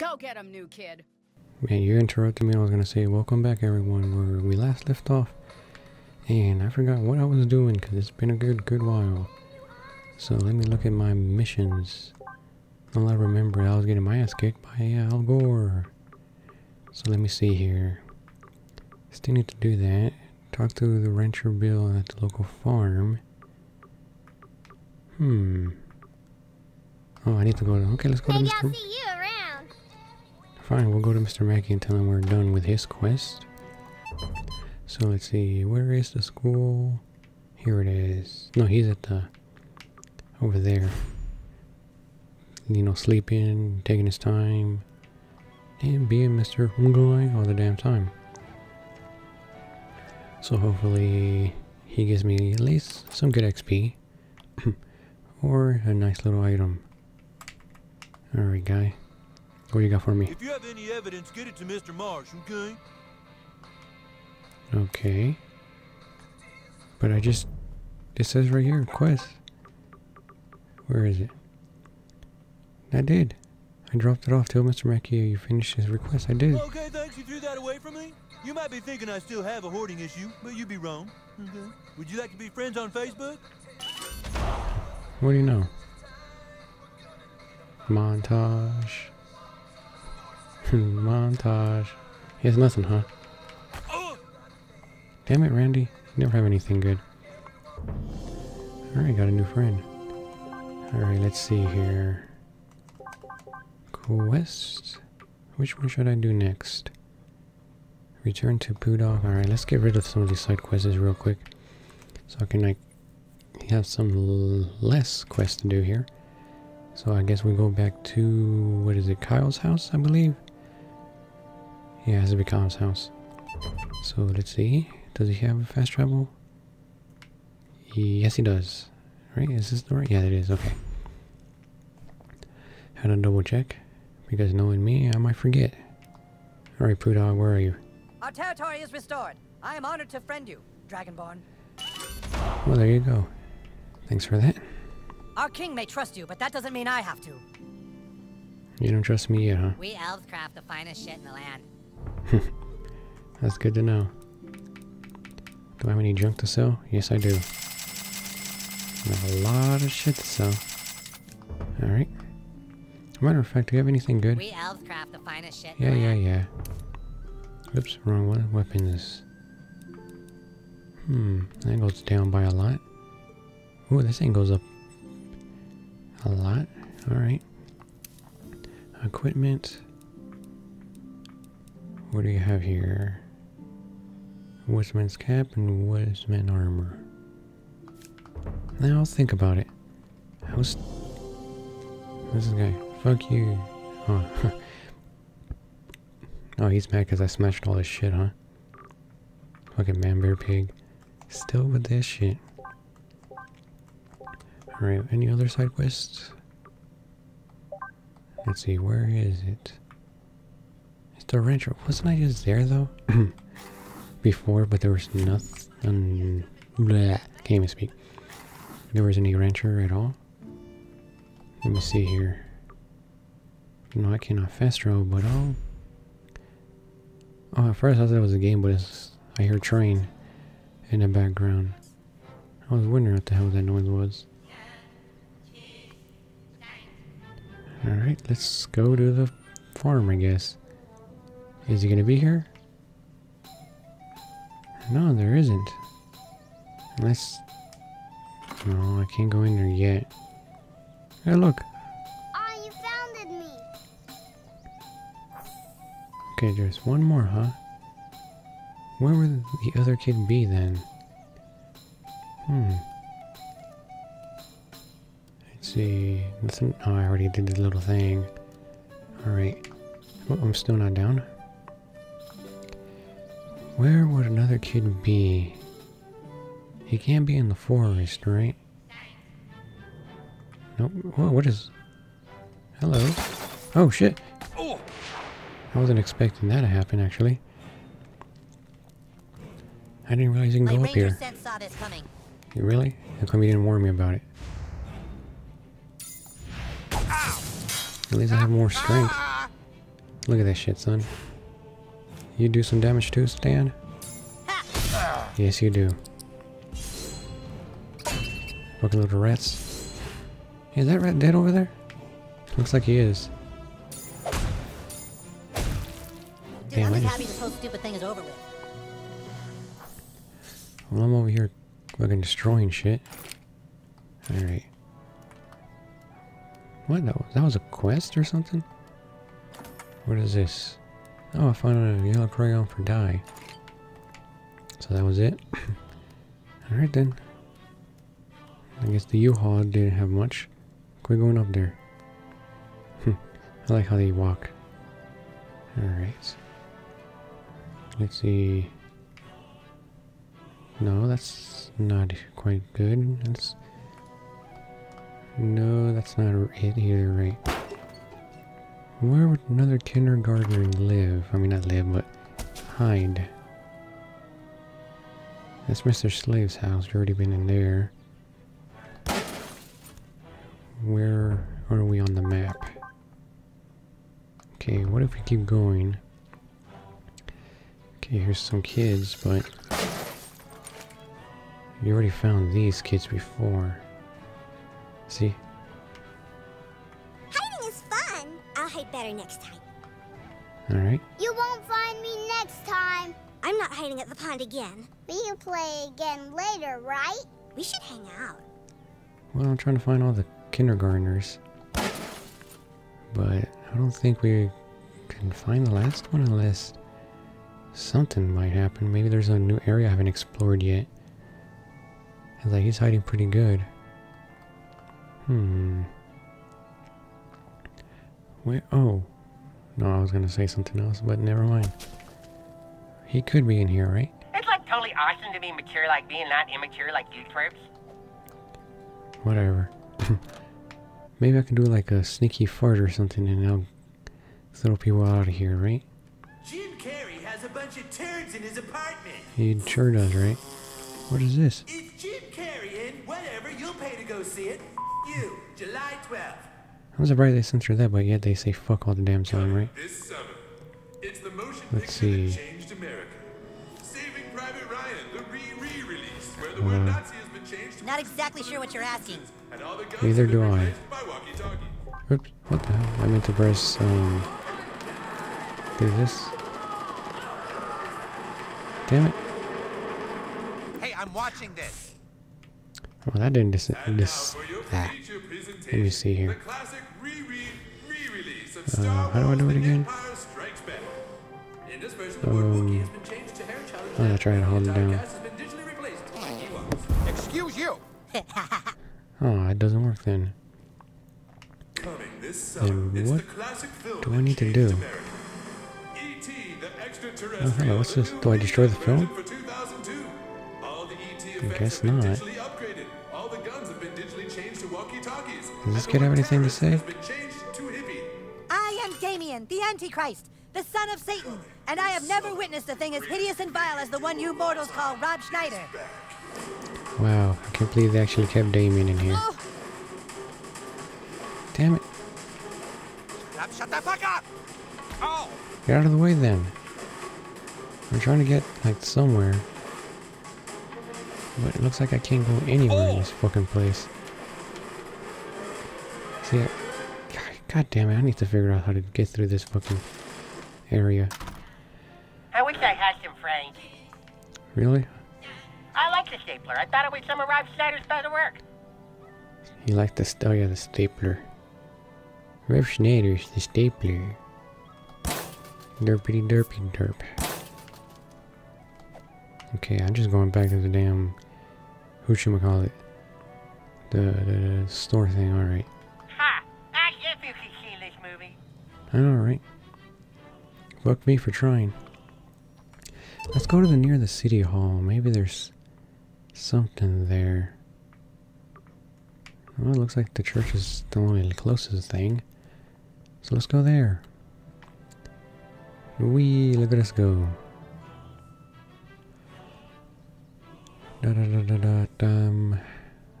Go get him, new kid. Man, you interrupted me. I was gonna say welcome back, everyone, where we last left off, and I forgot what I was doing because it's been a good, good while. So let me look at my missions. All I remember, I was getting my ass kicked by Al Gore. So let me see here. Still need to do that. Talk to the rancher Bill at the local farm. Hmm. Oh, I need to go to. Okay, let's go to Maybe Mr. Fine, we'll go to Mr. Mackey and tell him we're done with his quest. So let's see, where is the school? Here it is. No, he's at the over there. You know, sleeping, taking his time, and being Mr. Mungloy all the damn time. So hopefully he gives me at least some good XP. or a nice little item. Alright, guy. What do you got for me? If you have any evidence, get it to Mr. Marsh, okay? Okay. But I just... It says right here, quest. Where is it? I did. I dropped it off. Tell Mr. Mackey you finished his request. I did. Okay, thanks. You threw that away from me. You might be thinking I still have a hoarding issue, but you'd be wrong. Okay. Would you like to be friends on Facebook? What do you know? Montage. Montage. He has nothing, huh? Damn it, Randy. You never have anything good. Alright, got a new friend. Alright, let's see here. Quest? Which one should I do next? Return to Pudog. Alright, let's get rid of some of these side quests real quick. So I can like have some less quests to do here. So I guess we go back to, what is it, Kyle's house, I believe? Yeah, it has to be Kyle's house. So let's see. Does he have fast travel? Yes, he does. Right? Is this the right? Yeah, it is. Okay. Had to double check. Because knowing me, I might forget. Alright, Pudog, where are you? Our territory is restored. I am honored to friend you, Dragonborn. Well, there you go. Thanks for that. Our king may trust you, but that doesn't mean I have to. You don't trust me yet, huh? We elves craft the finest shit in the land. That's good to know. Do I have any junk to sell? Yes, I do. I have a lot of shit to sell. Alright. Matter of fact, do you have anything good? We elves craft the finest shit Yeah, yeah, yeah. Oops, wrong one. Weapons. Hmm, that goes down by a lot. Ooh, this thing goes up a lot. Alright. Equipment. What do you have here? Woodsman's cap and woodsman armor. Now think about it. How's this guy? Fuck you. Oh. oh, he's mad because I smashed all this shit, huh? Fucking man bear pig. Still with this shit. Alright, any other side quests? Let's see, where is it? The rancher. Wasn't I just there though? Before, but there was nothing. Bleh, can't even speak. There was any rancher at all? Let me see here. No, I cannot fast travel, but I'll. Oh, at first I thought it was a game, but it's. I hear train in the background. I was wondering what the hell that noise was. Alright, let's go to the farm, I guess. Is he gonna be here? No, there isn't. Unless. No, I can't go in there yet. Hey, look. Ah, you founded me. Okay, there's one more, huh? Where would the other kid be then? Hmm. Let's see. Nothing. Oh, I already did the little thing. Alright. Oh, I'm still not down. Where would another kid be? He can't be in the forest, right? Nope. Whoa, what is... Hello? Oh, shit! Oh! I wasn't expecting that to happen, actually. I didn't realize you can My go up here. saw this coming. You really? How come you didn't warn me about it? At least I have more strength. Look at that shit, son. You do some damage too, Stan? Yes, you do. Fucking little rats. Is that rat dead over there? Looks like he is. Dude, Damn, I'm just happy this whole stupid thing is over with. Well, I'm over here fucking destroying shit. Alright. What? That was, that was a quest or something? What is this? Oh, I found a yellow crayon for dye. So that was it? Alright then. I guess the U-Haul didn't have much. Quit going up there. I like how they walk. Alright. Let's see. No, that's not quite good. That's no, that's not it either, right? Where would another kindergartner live? I mean, not live, but hide. That's Mr. Slave's house. You've already been in there. Where are we on the map? Okay, what if we keep going? Okay, here's some kids, but you already found these kids before. See? I'll better next time. Alright. You won't find me next time. I'm not hiding at the pond again. We can play again later, right? We should hang out. Well, I'm trying to find all the kindergartners. But I don't think we can find the last one unless something might happen. Maybe there's a new area I haven't explored yet. And like he's hiding pretty good. Hmm. Wait, oh. No, I was gonna say something else, but never mind. He could be in here, right? It's like totally awesome to be mature like me and not immature like you twerps. Whatever. Maybe I can do like a sneaky fart or something and I'll throw people out of here, right? Jim Carrey has a bunch of turds in his apartment. He sure does, right? What is this? It's Jim Carrey in whatever. You'll pay to go see it. You, July 12th. I'm surprised they censored that, but yet they say fuck all the damn time, right? This summer, it's the motion Let's picture that see. changed America. Saving Private Ryan, the re-re-release, where the Uh, word Nazi has been changed Not exactly sure what you're asking. and all the guns Neither do I. replaced by walkie-talkie. Oops, what the hell? I meant to press, um... Do this. Damn it. Hey, I'm watching this. Oh, that didn't dis- And dis- now for your ah. Let me see here. The classic re-re re-release Uh, how do I do it again? Empire Strikes Back. In this version, Um, Wookiee has been changed to Hair Challenge. I'm gonna try and hold it down. cast has been digitally replaced by Ewoks. Excuse you. Oh, it doesn't work then. Coming summer, Then what the classic film do I need to do? America. E.T. Oh, hello, what's this? Do I destroy the film? For 2002. All the E.T. I guess not. Does this kid have anything to say? has been changed to hippie. I am Damien, the Antichrist, the son of Satan, and I have never witnessed a thing as hideous and vile as the one you mortals call Rob Schneider. Wow, I can't believe they actually kept Damien in here. Oh, Damn it. Now shut the fuck up. Oh, Get out of the way then. I'm trying to get, like, somewhere. But it looks like I can't go anywhere in oh. this fucking place. See, God, God damn it, I need to figure out how to get through this fucking area. I wish I had some friends. Really? I like the stapler. I thought it was some of Rob Schneider's better work. You like the, st- oh yeah, the stapler. Rev Schneider's the stapler. Derpity derpy derp. Okay, I'm just going back to the damn, whatchamacallit, the, the, the store thing, alright. I know, right? Fuck me for trying. Let's go to the near the city hall. Maybe there's something there. Well, it looks like the church is the only closest thing. So let's go there. Wee, look at us go. Da da da da da dum.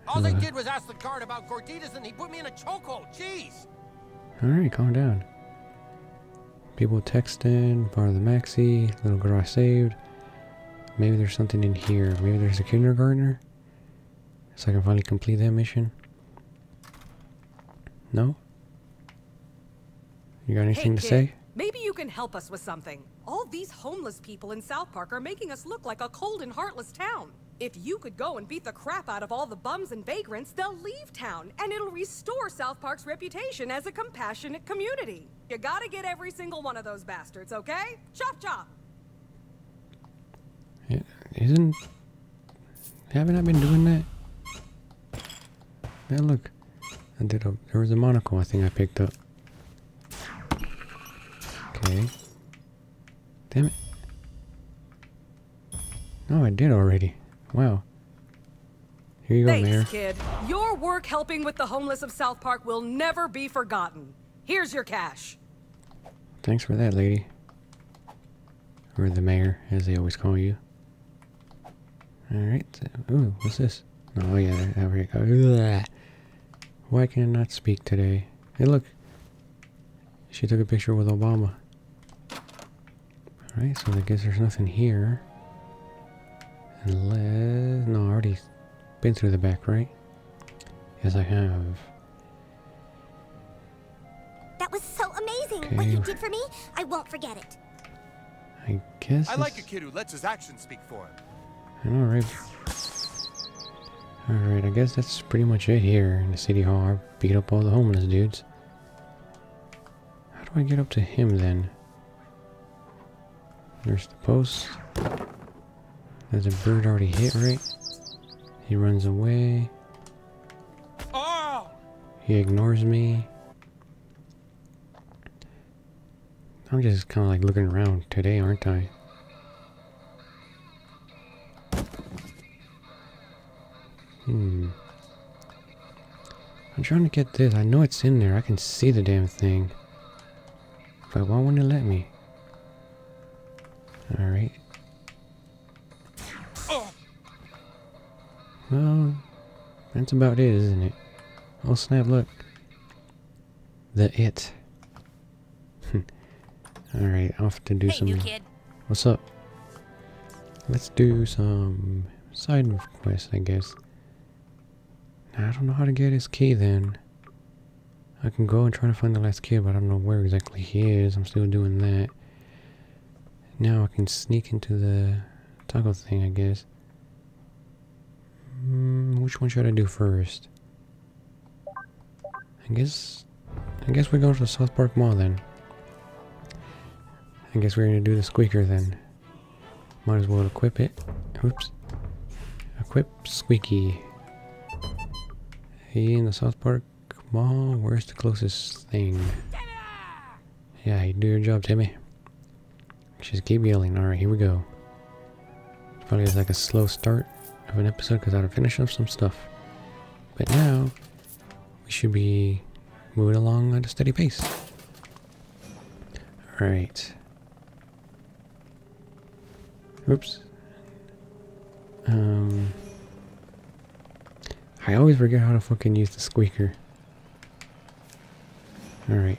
all they Uh, did was ask the guard about Gorditas and he put me in a chokehold. Jeez. Alright, calm down. People texting, part of the maxi, little girl I saved. Maybe there's something in here. Maybe there's a kindergartner? So I can finally complete that mission? No? You got anything hey, to kid, say? Maybe you can help us with something. All these homeless people in South Park are making us look like a cold and heartless town. If you could go and beat the crap out of all the bums and vagrants, they'll leave town, and it'll restore South Park's reputation as a compassionate community. You gotta get every single one of those bastards, okay? Chop chop! Isn't... Haven't I been doing that? Yeah, look. I did a... There was a monocle I think I picked up. Okay. Damn it. No, I did already. Wow. Here you go, Thanks, Mayor. kid. Your work helping with the homeless of South Park will never be forgotten. Here's your cash. Thanks for that, lady. Or the mayor, as they always call you. Alright. Uh, ooh, what's this? Oh, yeah, there we go. Why can I not speak today? Hey, look. She took a picture with Obama. Alright, so I guess there's nothing here. Unless... No, I already been through the back, right? Yes, I have. Amazing. What you did for me, I won't forget it. I guess I like a kid who lets his actions speak for him. I know, right? Alright, I guess that's pretty much it here in the city hall. I beat up all the homeless dudes. How do I get up to him then? There's the post. There's a bird already hit, right? He runs away. Oh! He ignores me. I'm just kind of like looking around today, aren't I? Hmm. I'm trying to get this. I know it's in there. I can see the damn thing. But why won't it let me? Alright. Well, that's about it, isn't it? Oh snap, look. The it. Alright, off to do Hey, some... kid. What's up? Let's do some side quests, I guess. Now, I don't know how to get his key then. I can go and try to find the last key, but I don't know where exactly he is. I'm still doing that. Now I can sneak into the toggle thing, I guess. Mm, which one should I do first? I guess... I guess we go to the South Park Mall then. I guess we're gonna do the squeaker then. Might as well equip it. Oops. Equip Squeaky. He in the South Park Mall? Where's the closest thing? Yeah, you do your job, Timmy. Just keep yelling. Alright, here we go. Probably is like a slow start of an episode because I gotta finish up some stuff. But now, we should be moving along at a steady pace. Alright. Oops. Um. I always forget how to fucking use the squeaker. Alright.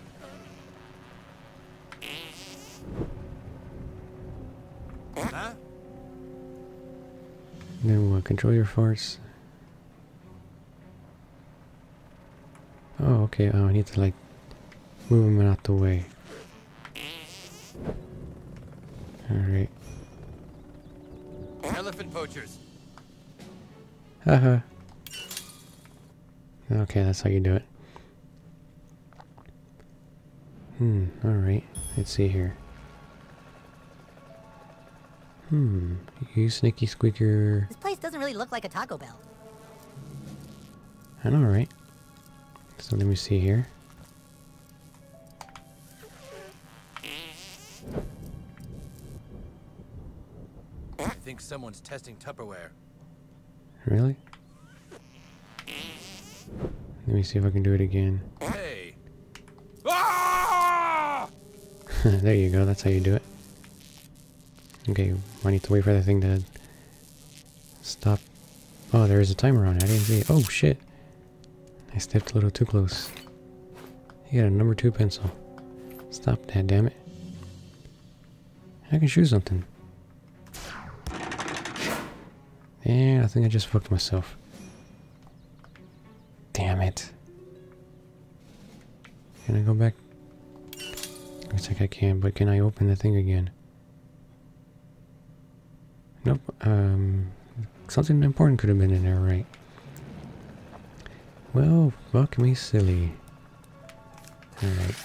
Huh? Then what? Control your farts. Oh, okay. Oh, I need to like move them out the way. Alright. Elephant poachers. Haha. okay, that's how you do it. Hmm, alright. Let's see here. Hmm, you sneaky squeaker. This place doesn't really look like a Taco Bell. I know, right? So let me see here. Think someone's testing Tupperware. Really? Let me see if I can do it again. Hey! Ah! there you go, that's how you do it. Okay, I need to wait for that thing to stop. Oh, there is a timer on it. I didn't see it. Oh, shit. I stepped a little too close. You got a number two pencil. Stop that, damn it. I can shoot something. And I think I just fucked myself. Damn it. Can I go back? Looks like I can, but can I open the thing again? Nope. Um, something important could have been in there, right? Well, fuck me silly. Alright.